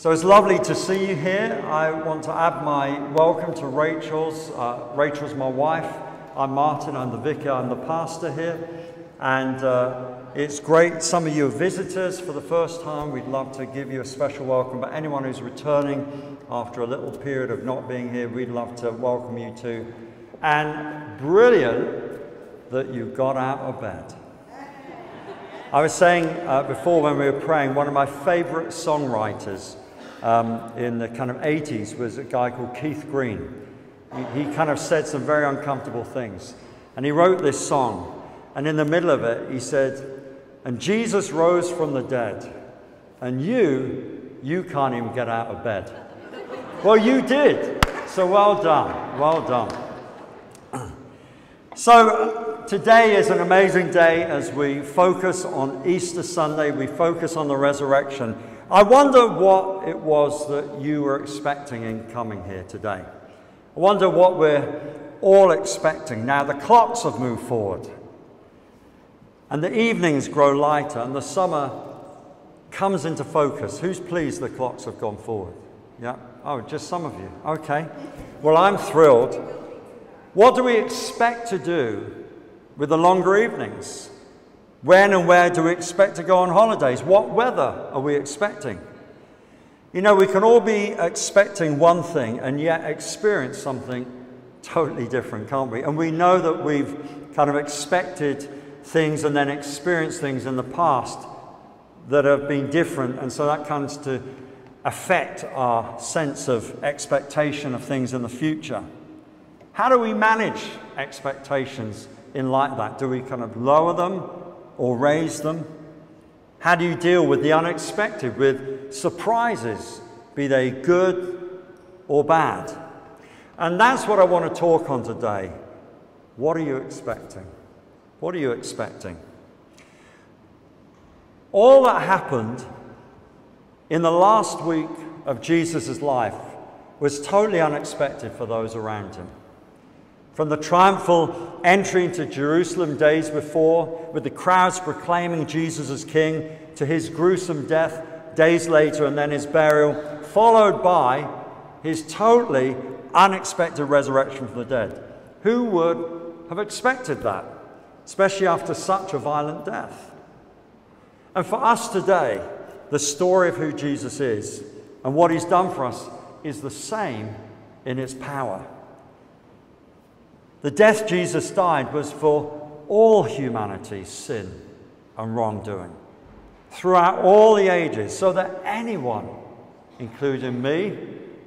So it's lovely to see you here. I want to add my welcome to Rachel's. Uh, Rachel's my wife. I'm Martin, I'm the vicar, I'm the pastor here. And uh, it's great. Some of you are visitors for the first time. We'd love to give you a special welcome. But anyone who's returning after a little period of not being here, we'd love to welcome you too. And brilliant that you got out of bed. I was saying uh, before when we were praying, one of my favorite songwriters um, in the kind of 80s was a guy called Keith Green. He, he kind of said some very uncomfortable things. And he wrote this song. And in the middle of it, he said, And Jesus rose from the dead. And you, you can't even get out of bed. Well, you did. So well done. Well done. So today is an amazing day as we focus on Easter Sunday, we focus on the resurrection. I wonder what it was that you were expecting in coming here today. I wonder what we're all expecting. Now, the clocks have moved forward, and the evenings grow lighter, and the summer comes into focus. Who's pleased the clocks have gone forward? Yeah? Oh, just some of you. Okay. Well, I'm thrilled. What do we expect to do with the longer evenings? When and where do we expect to go on holidays? What weather are we expecting? You know, we can all be expecting one thing and yet experience something totally different, can't we? And we know that we've kind of expected things and then experienced things in the past that have been different, and so that comes to affect our sense of expectation of things in the future. How do we manage expectations in like that? Do we kind of lower them or raise them? How do you deal with the unexpected, with surprises, be they good or bad? And that's what I want to talk on today. What are you expecting? What are you expecting? All that happened in the last week of Jesus' life was totally unexpected for those around him. From the triumphal entry into Jerusalem days before, with the crowds proclaiming Jesus as king, to his gruesome death days later and then his burial, followed by his totally unexpected resurrection from the dead. Who would have expected that, especially after such a violent death? And for us today, the story of who Jesus is and what he's done for us is the same in its power. The death Jesus died was for all humanity's sin and wrongdoing throughout all the ages, so that anyone, including me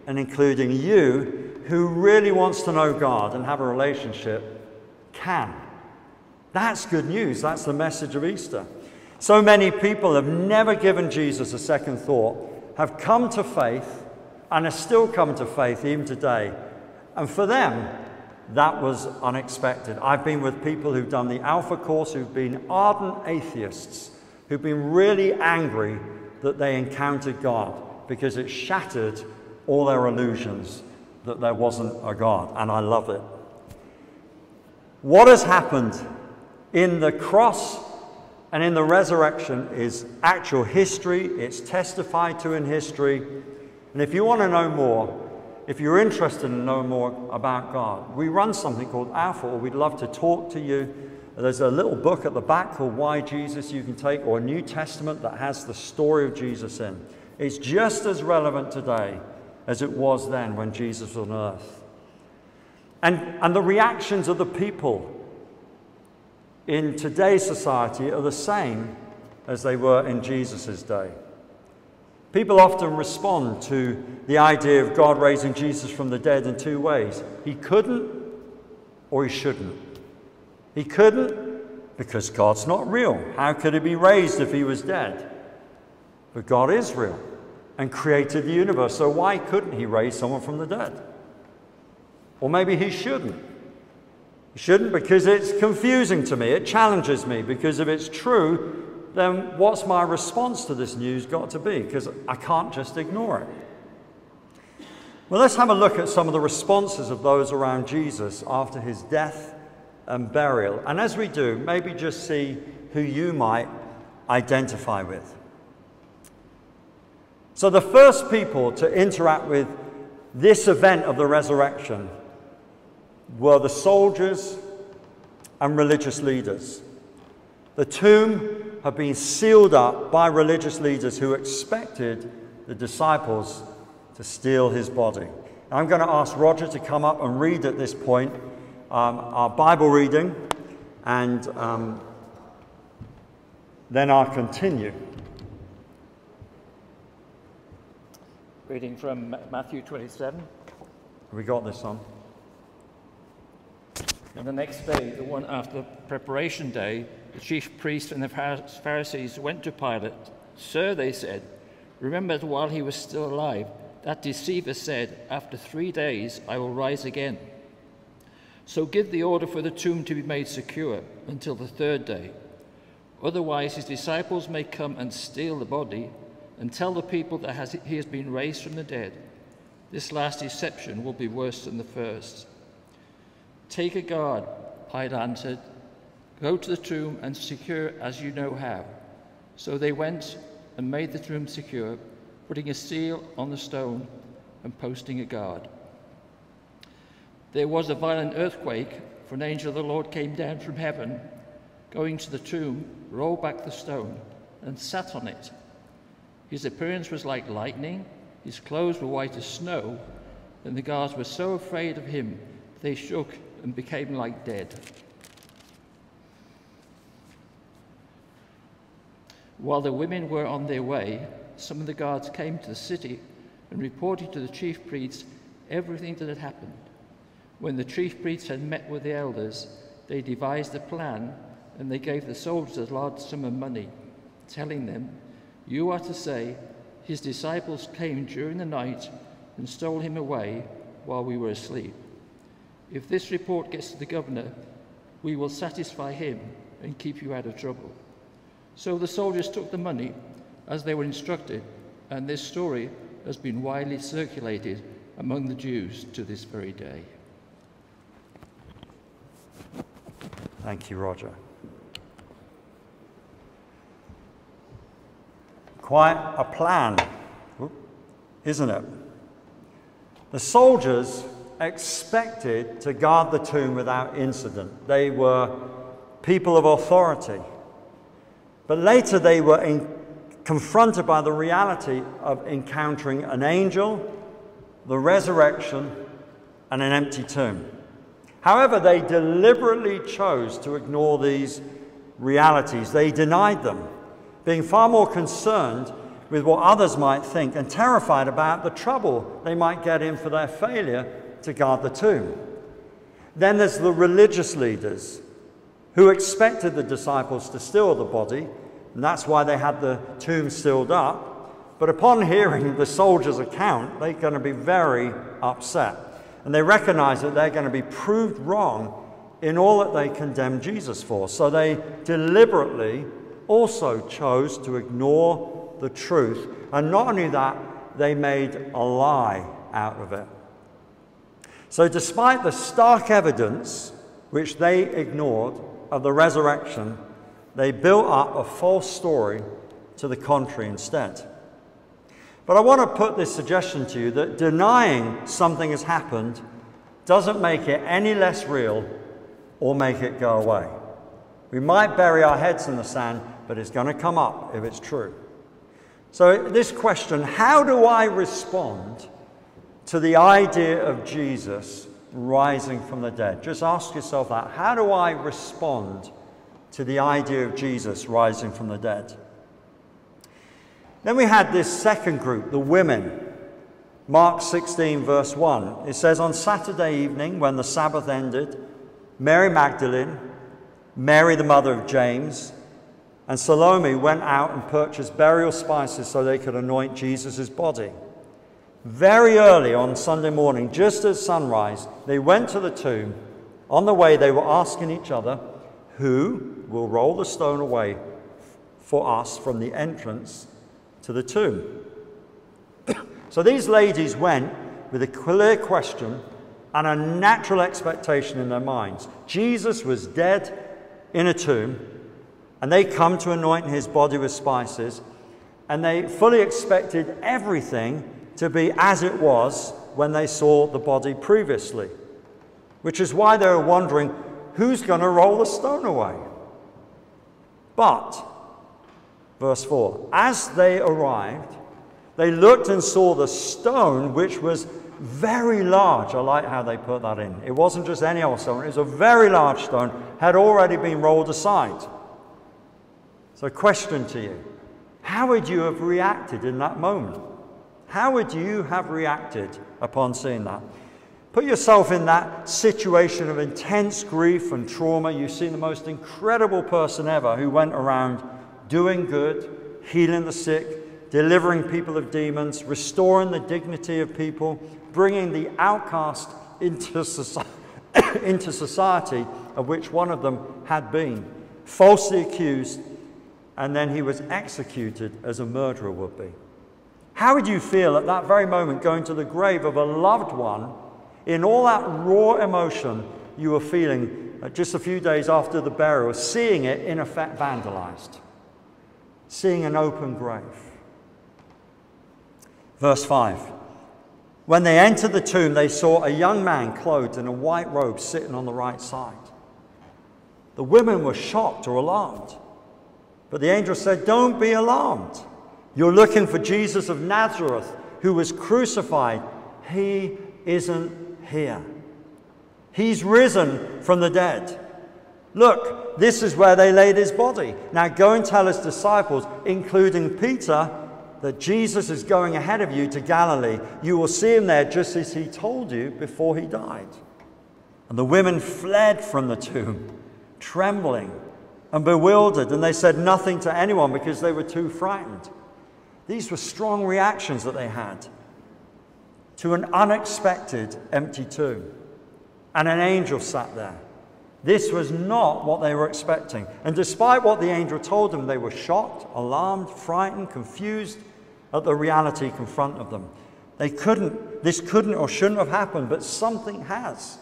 and including you, who really wants to know God and have a relationship, can. That's good news. That's the message of Easter. So many people have never given Jesus a second thought, have come to faith, and are still come to faith even today. And for them, that was unexpected. I've been with people who've done the Alpha course who've been ardent atheists, who've been really angry that they encountered God because it shattered all their illusions that there wasn't a God. And I love it. What has happened in the cross and in the resurrection is actual history, it's testified to in history. And if you want to know more, if you're interested in knowing more about God, we run something called Alpha, or we'd love to talk to you. There's a little book at the back called Why Jesus you can take, or a New Testament that has the story of Jesus in. It's just as relevant today as it was then when Jesus was on earth. And, and the reactions of the people in today's society are the same as they were in Jesus' day. People often respond to the idea of God raising Jesus from the dead in two ways. He couldn't or he shouldn't. He couldn't because God's not real. How could he be raised if he was dead? But God is real and created the universe, so why couldn't he raise someone from the dead? Or maybe he shouldn't. He shouldn't because it's confusing to me, it challenges me, because if it's true, then what's my response to this news got to be? Because I can't just ignore it. Well, let's have a look at some of the responses of those around Jesus after his death and burial. And as we do, maybe just see who you might identify with. So, the first people to interact with this event of the resurrection were the soldiers and religious leaders. The tomb had been sealed up by religious leaders who expected the disciples to steal his body. I'm going to ask Roger to come up and read at this point um, our Bible reading, and um, then I'll continue. Reading from Matthew 27. We got this on? And the next day, the one after preparation day, the chief priests and the Pharisees went to Pilate. Sir, they said, remember that while he was still alive, that deceiver said, After three days I will rise again. So give the order for the tomb to be made secure until the third day. Otherwise, his disciples may come and steal the body and tell the people that has, he has been raised from the dead. This last deception will be worse than the first. Take a guard, Pilate answered. Go to the tomb and secure as you know how. So they went and made the tomb secure, putting a seal on the stone and posting a guard. There was a violent earthquake, for an angel of the Lord came down from heaven, going to the tomb, rolled back the stone, and sat on it. His appearance was like lightning, his clothes were white as snow, and the guards were so afraid of him they shook and became like dead. While the women were on their way, some of the guards came to the city and reported to the chief priests everything that had happened. When the chief priests had met with the elders, they devised a plan and they gave the soldiers a large sum of money, telling them, You are to say, His disciples came during the night and stole him away while we were asleep. If this report gets to the governor, we will satisfy him and keep you out of trouble. So the soldiers took the money as they were instructed, and this story has been widely circulated among the Jews to this very day. Thank you, Roger. Quite a plan, isn't it? The soldiers expected to guard the tomb without incident. They were people of authority. But later they were in, confronted by the reality of encountering an angel, the resurrection, and an empty tomb. However, they deliberately chose to ignore these realities. They denied them, being far more concerned with what others might think and terrified about the trouble they might get in for their failure to guard the tomb. Then there's the religious leaders who expected the disciples to steal the body, and that's why they had the tomb sealed up. But upon hearing the soldiers' account, they're going to be very upset. And they recognize that they're going to be proved wrong in all that they condemn Jesus for. So they deliberately also chose to ignore the truth. And not only that, they made a lie out of it. So, despite the stark evidence which they ignored of the resurrection, they built up a false story to the contrary instead. But I want to put this suggestion to you that denying something has happened doesn't make it any less real or make it go away. We might bury our heads in the sand, but it's going to come up if it's true. So, this question how do I respond to the idea of Jesus rising from the dead. Just ask yourself that. How do I respond to the idea of Jesus rising from the dead? Then we had this second group, the women. Mark 16, verse 1. It says, On Saturday evening, when the Sabbath ended, Mary Magdalene, Mary the mother of James, and Salome went out and purchased burial spices so they could anoint Jesus' body. Very early on Sunday morning, just at sunrise, they went to the tomb. On the way, they were asking each other, Who will roll the stone away for us from the entrance to the tomb? so these ladies went with a clear question and a natural expectation in their minds. Jesus was dead in a tomb, and they come to anoint his body with spices. and they fully expected everything to be as it was when they saw the body previously, which is why they were wondering who's going to roll the stone away. But, verse 4, as they arrived, they looked and saw the stone, which was very large. I like how they put that in. It wasn't just any old stone, it was a very large stone, had already been rolled aside. So, question to you How would you have reacted in that moment? How would you have reacted upon seeing that? Put yourself in that situation of intense grief and trauma. You've seen the most incredible person ever who went around doing good, healing the sick, delivering people of demons, restoring the dignity of people, bringing the outcast into into society of which one of them had been, falsely accused, and then he was executed as a murderer would be. How would you feel at that very moment going to the grave of a loved one in all that raw emotion you were feeling uh, just a few days after the burial, seeing it in effect vandalized, seeing an open grave. Verse 5 When they entered the tomb, they saw a young man clothed in a white robe sitting on the right side. The women were shocked or alarmed. But the angel said, Don't be alarmed. You're looking for Jesus of Nazareth, who was crucified. He isn't here. He's risen from the dead. Look, this is where they laid his body. Now go and tell his disciples, including Peter, that Jesus is going ahead of you to Galilee. You will see him there just as he told you before he died. And the women fled from the tomb, trembling and bewildered, and they said nothing to anyone because they were too frightened. These were strong reactions that they had to an unexpected empty tomb. And an angel sat there. This was not what they were expecting. And despite what the angel told them, they were shocked, alarmed, frightened, confused at the reality confront of them. They couldn't, this couldn't or shouldn't have happened, but something has.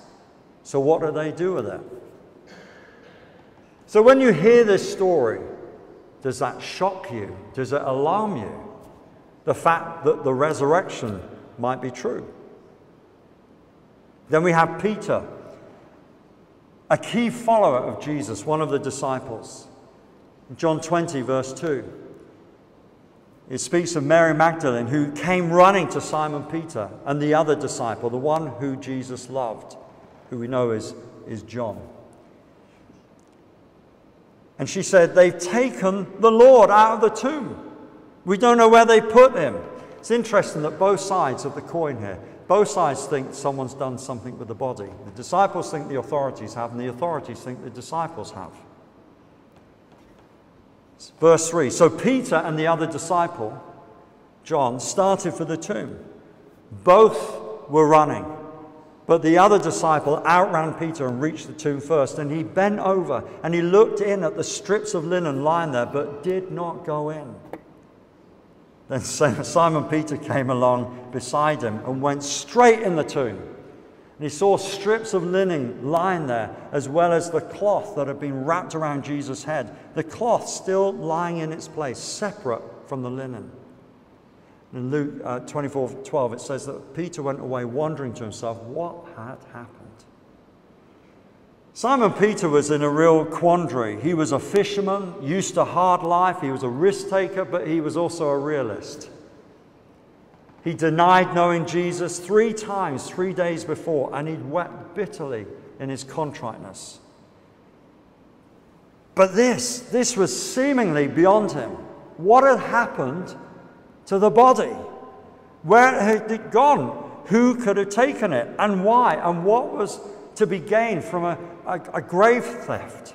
So what do they do with it? So when you hear this story, does that shock you? Does it alarm you? The fact that the resurrection might be true. Then we have Peter, a key follower of Jesus, one of the disciples. John 20, verse 2. It speaks of Mary Magdalene who came running to Simon Peter and the other disciple, the one who Jesus loved, who we know is, is John. And she said, They've taken the Lord out of the tomb. We don't know where they put him. It's interesting that both sides of the coin here, both sides think someone's done something with the body. The disciples think the authorities have, and the authorities think the disciples have. Verse 3 So Peter and the other disciple, John, started for the tomb. Both were running. But the other disciple outran Peter and reached the tomb first. And he bent over and he looked in at the strips of linen lying there, but did not go in. Then Simon Peter came along beside him and went straight in the tomb. And he saw strips of linen lying there, as well as the cloth that had been wrapped around Jesus' head. The cloth still lying in its place, separate from the linen. In Luke uh, 24 12, it says that Peter went away wondering to himself what had happened. Simon Peter was in a real quandary. He was a fisherman, used to hard life, he was a risk taker, but he was also a realist. He denied knowing Jesus three times, three days before, and he'd wept bitterly in his contriteness. But this, this was seemingly beyond him. What had happened to the body? Where had it gone? Who could have taken it? And why? And what was to be gained from a, a, a grave theft.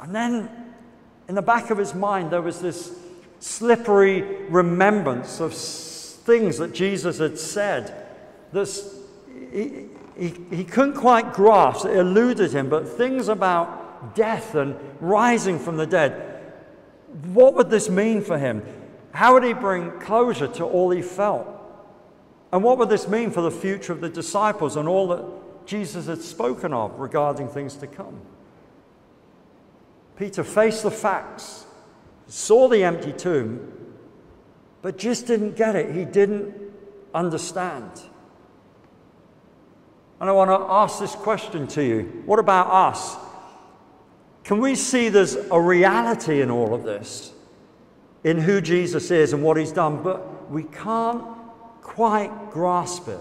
And then in the back of his mind, there was this slippery remembrance of things that Jesus had said. This, he, he, he couldn't quite grasp, it eluded him, but things about death and rising from the dead. What would this mean for him? How would he bring closure to all he felt? And what would this mean for the future of the disciples and all that Jesus had spoken of regarding things to come. Peter faced the facts, saw the empty tomb, but just didn't get it. He didn't understand. And I want to ask this question to you What about us? Can we see there's a reality in all of this, in who Jesus is and what he's done, but we can't quite grasp it?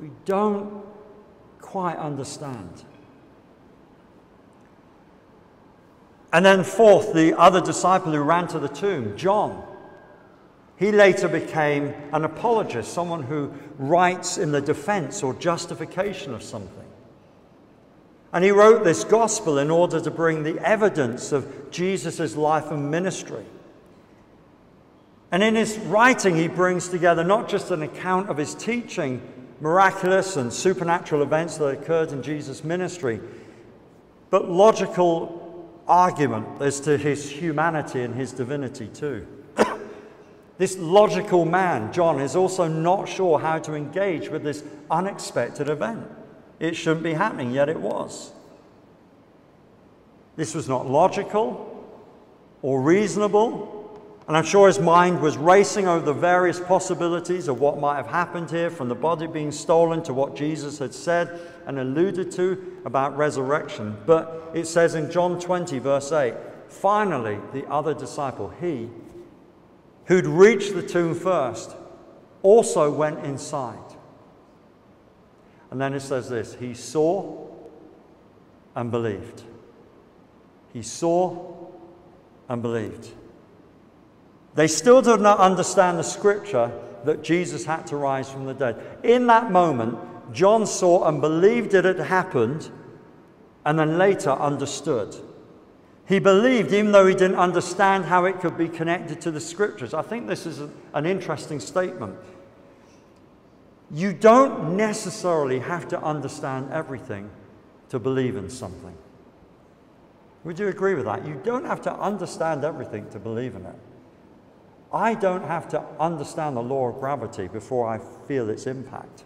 We don't quite understand. And then, fourth, the other disciple who ran to the tomb, John. He later became an apologist, someone who writes in the defense or justification of something. And he wrote this gospel in order to bring the evidence of Jesus' life and ministry. And in his writing, he brings together not just an account of his teaching, miraculous and supernatural events that occurred in Jesus' ministry, but logical argument as to his humanity and his divinity too. this logical man, John, is also not sure how to engage with this unexpected event. It shouldn't be happening, yet it was. This was not logical or reasonable and I'm sure his mind was racing over the various possibilities of what might have happened here, from the body being stolen to what Jesus had said and alluded to about resurrection. But it says in John 20, verse 8, finally, the other disciple, he who'd reached the tomb first, also went inside. And then it says this He saw and believed. He saw and believed. They still did not understand the scripture that Jesus had to rise from the dead. In that moment, John saw and believed it had happened, and then later understood. He believed, even though he didn't understand how it could be connected to the scriptures. I think this is an interesting statement. You don't necessarily have to understand everything to believe in something. Would you agree with that? You don't have to understand everything to believe in it. I don't have to understand the law of gravity before I feel its impact.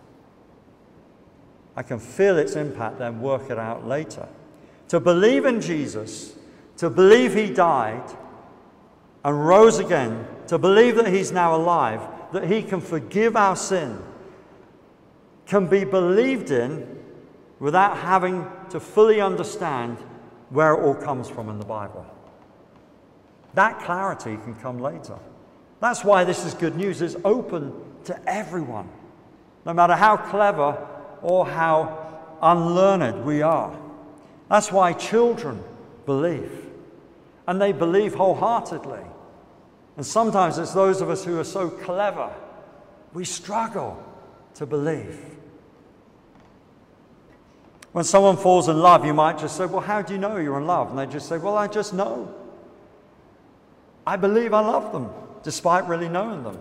I can feel its impact, then work it out later. To believe in Jesus, to believe he died and rose again, to believe that he's now alive, that he can forgive our sin, can be believed in without having to fully understand where it all comes from in the Bible. That clarity can come later. That's why this is good news. It's open to everyone, no matter how clever or how unlearned we are. That's why children believe, and they believe wholeheartedly. And sometimes it's those of us who are so clever, we struggle to believe. When someone falls in love, you might just say, Well, how do you know you're in love? And they just say, Well, I just know. I believe I love them despite really knowing them.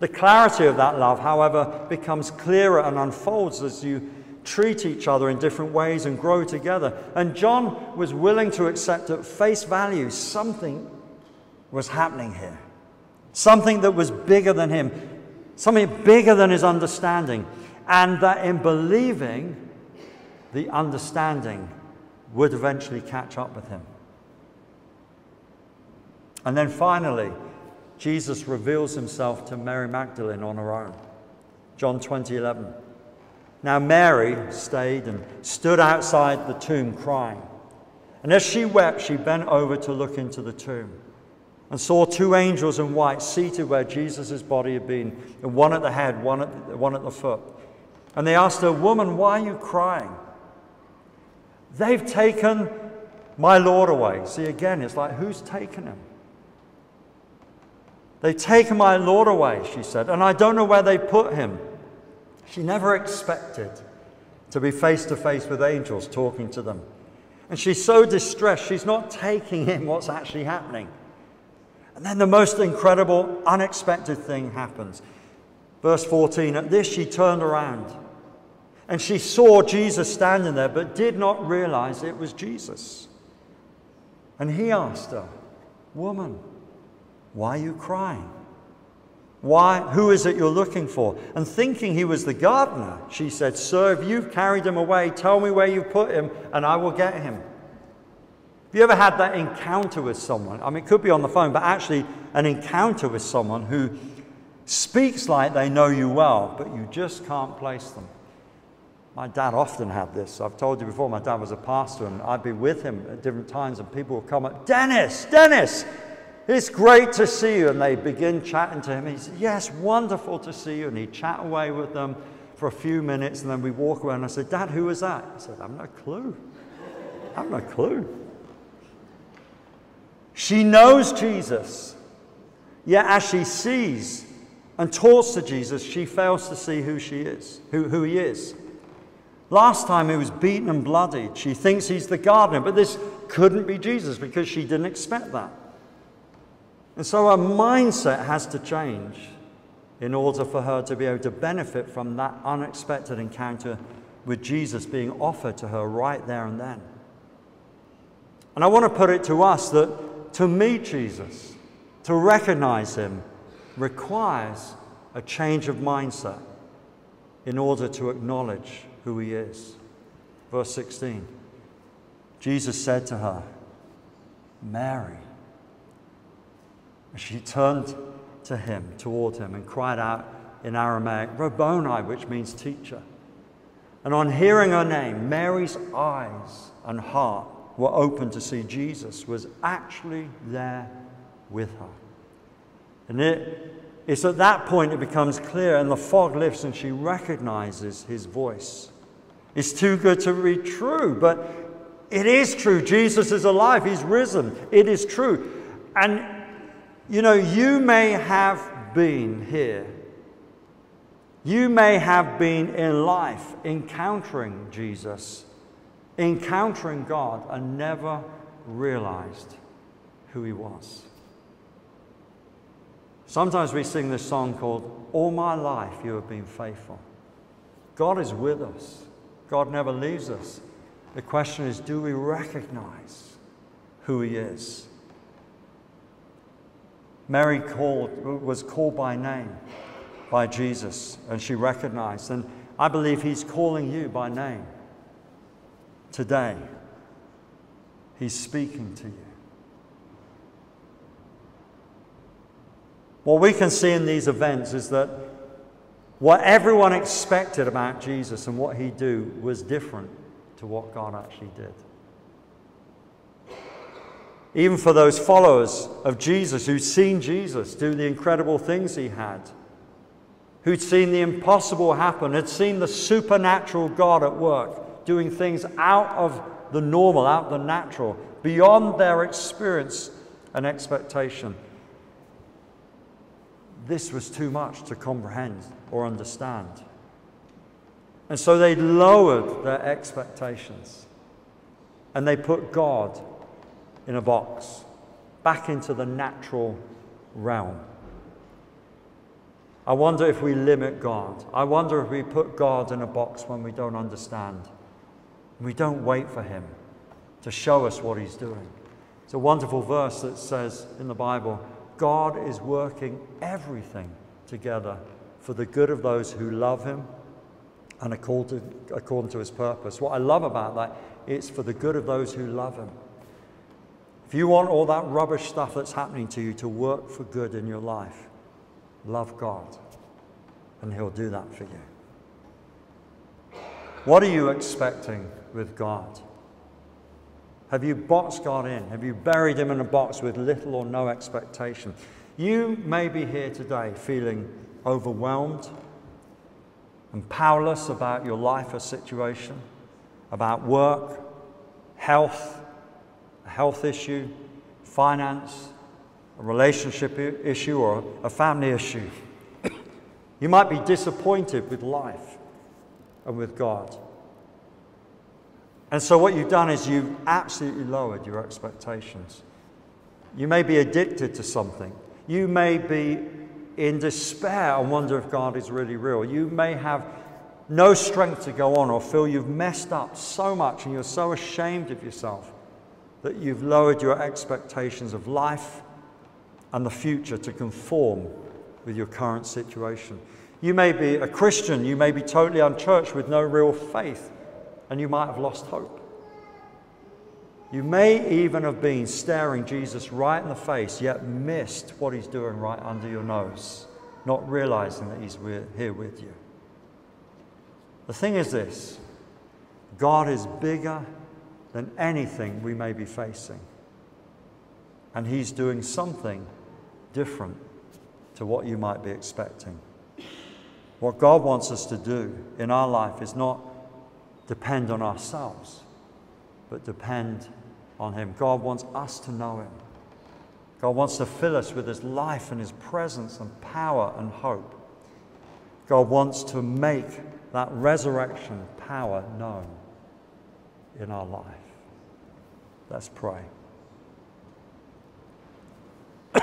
The clarity of that love, however, becomes clearer and unfolds as you treat each other in different ways and grow together. And John was willing to accept at face value something was happening here, something that was bigger than him, something bigger than his understanding, and that in believing, the understanding would eventually catch up with him. And then finally, Jesus reveals himself to Mary Magdalene on her own. John 20 11. Now, Mary stayed and stood outside the tomb crying. And as she wept, she bent over to look into the tomb and saw two angels in white seated where Jesus' body had been, and one at the head, one at the, one at the foot. And they asked her, Woman, why are you crying? They've taken my Lord away. See, again, it's like, who's taken him? They've taken my Lord away, she said, and I don't know where they put him. She never expected to be face to face with angels talking to them. And she's so distressed, she's not taking in what's actually happening. And then the most incredible, unexpected thing happens. Verse 14 At this, she turned around and she saw Jesus standing there, but did not realize it was Jesus. And he asked her, Woman, why are you crying? Why, who is it you're looking for? And thinking he was the gardener, she said, Sir, if you've carried him away, tell me where you put him, and I will get him. Have you ever had that encounter with someone? I mean, it could be on the phone, but actually an encounter with someone who speaks like they know you well, but you just can't place them. My dad often had this. I've told you before, my dad was a pastor, and I'd be with him at different times, and people would come up, Dennis, Dennis, it's great to see you. And they begin chatting to him. He says, Yes, wonderful to see you. And he'd chat away with them for a few minutes, and then we walk around. And I said, Dad, who was that? He said, I've no clue. I've no clue. She knows Jesus, yet as she sees and talks to Jesus, she fails to see who she is, who, who he is. Last time he was beaten and bloodied. She thinks he's the gardener, but this couldn't be Jesus because she didn't expect that. And so her mindset has to change in order for her to be able to benefit from that unexpected encounter with Jesus being offered to her right there and then. And I want to put it to us that to meet Jesus, to recognize him, requires a change of mindset in order to acknowledge who he is. Verse 16 Jesus said to her, Mary. She turned to him, toward him, and cried out in Aramaic, Rabboni, which means teacher. And on hearing her name, Mary's eyes and heart were open to see Jesus was actually there with her. And it, it's at that point it becomes clear, and the fog lifts, and she recognizes his voice. It's too good to be true, but it is true. Jesus is alive, he's risen. It is true. And you know, you may have been here. You may have been in life encountering Jesus, encountering God, and never realized who He was. Sometimes we sing this song called All My Life You Have Been Faithful. God is with us, God never leaves us. The question is do we recognize who He is? Mary called, was called by name by Jesus, and she recognized. And I believe He's calling you by name today. He's speaking to you. What we can see in these events is that what everyone expected about Jesus and what he'd do was different to what God actually did even for those followers of Jesus who'd seen Jesus do the incredible things he had, who'd seen the impossible happen, had seen the supernatural God at work, doing things out of the normal, out of the natural, beyond their experience and expectation. This was too much to comprehend or understand. And so they lowered their expectations and they put God in a box, back into the natural realm. I wonder if we limit God. I wonder if we put God in a box when we don't understand. We don't wait for Him to show us what He's doing. It's a wonderful verse that says in the Bible God is working everything together for the good of those who love Him and according to, His purpose. What I love about that, it's for the good of those who love Him. If you want all that rubbish stuff that's happening to you to work for good in your life, love God, and He'll do that for you. What are you expecting with God? Have you boxed God in? Have you buried Him in a box with little or no expectation? You may be here today feeling overwhelmed and powerless about your life or situation, about work, health, a health issue, finance, a relationship issue, or a family issue. you might be disappointed with life and with God. And so, what you've done is you've absolutely lowered your expectations. You may be addicted to something. You may be in despair and wonder if God is really real. You may have no strength to go on or feel you've messed up so much and you're so ashamed of yourself that you've lowered your expectations of life and the future to conform with your current situation. You may be a Christian, you may be totally unchurched with no real faith, and you might have lost hope. You may even have been staring Jesus right in the face, yet missed what he's doing right under your nose, not realizing that he's here with you. The thing is this God is bigger than anything we may be facing. And he's doing something different to what you might be expecting. What God wants us to do in our life is not depend on ourselves, but depend on Him. God wants us to know Him. God wants to fill us with His life and His presence and power and hope. God wants to make that resurrection power known in our life. Let's pray.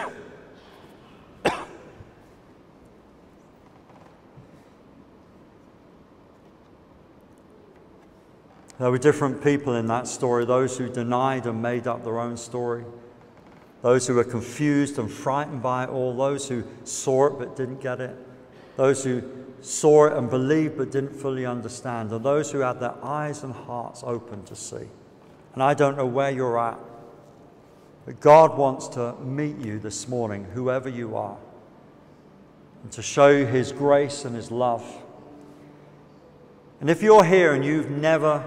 There were different people in that story those who denied and made up their own story, those who were confused and frightened by it all, those who saw it but didn't get it, those who saw it and believed but didn't fully understand, and those who had their eyes and hearts open to see. And I don't know where you're at, but God wants to meet you this morning, whoever you are, and to show His grace and His love. And if you're here and you've never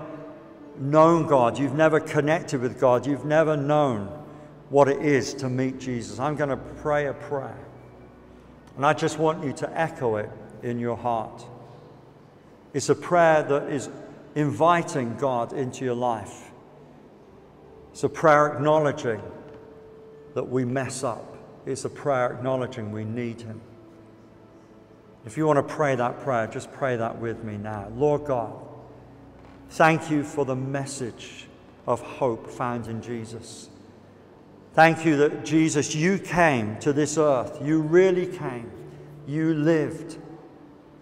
known God, you've never connected with God, you've never known what it is to meet Jesus, I'm going to pray a prayer. And I just want you to echo it in your heart. It's a prayer that is inviting God into your life. It's a prayer acknowledging that we mess up. It's a prayer acknowledging we need Him. If you want to pray that prayer, just pray that with me now. Lord God, Thank you for the message of hope found in Jesus. Thank you that Jesus, you came to this earth. You really came. You lived.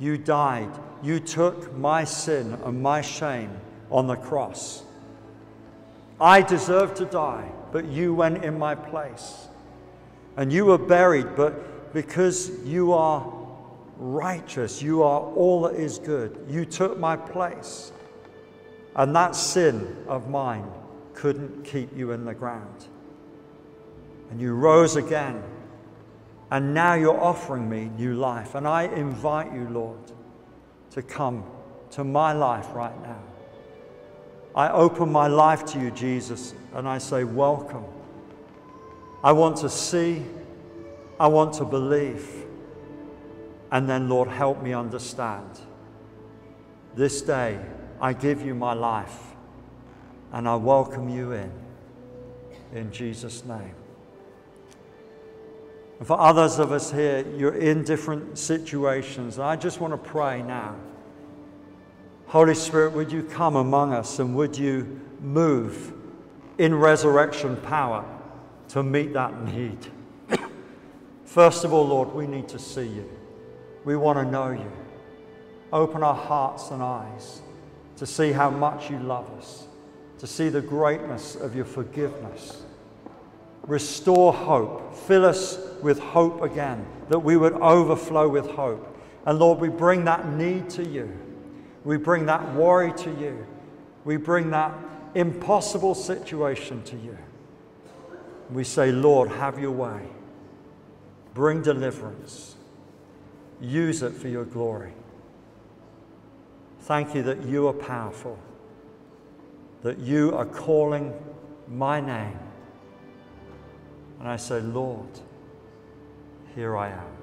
You died. You took my sin and my shame on the cross. I deserved to die, but you went in my place. And you were buried, but because you are righteous, you are all that is good, you took my place. And that sin of mine couldn't keep you in the ground. And you rose again. And now you're offering me new life. And I invite you, Lord, to come to my life right now. I open my life to you, Jesus, and I say, Welcome. I want to see, I want to believe. And then, Lord, help me understand. This day, I give you my life and I welcome you in. In Jesus' name. And for others of us here, you're in different situations. I just want to pray now. Holy Spirit, would you come among us and would you move in resurrection power to meet that need? First of all, Lord, we need to see you. We want to know you. Open our hearts and eyes to see how much you love us, to see the greatness of your forgiveness. Restore hope. Fill us with hope again, that we would overflow with hope. And Lord, we bring that need to you. We bring that worry to you. We bring that impossible situation to you. We say, Lord, have your way. Bring deliverance. Use it for your glory. Thank you that you are powerful, that you are calling my name. And I say, Lord, here I am.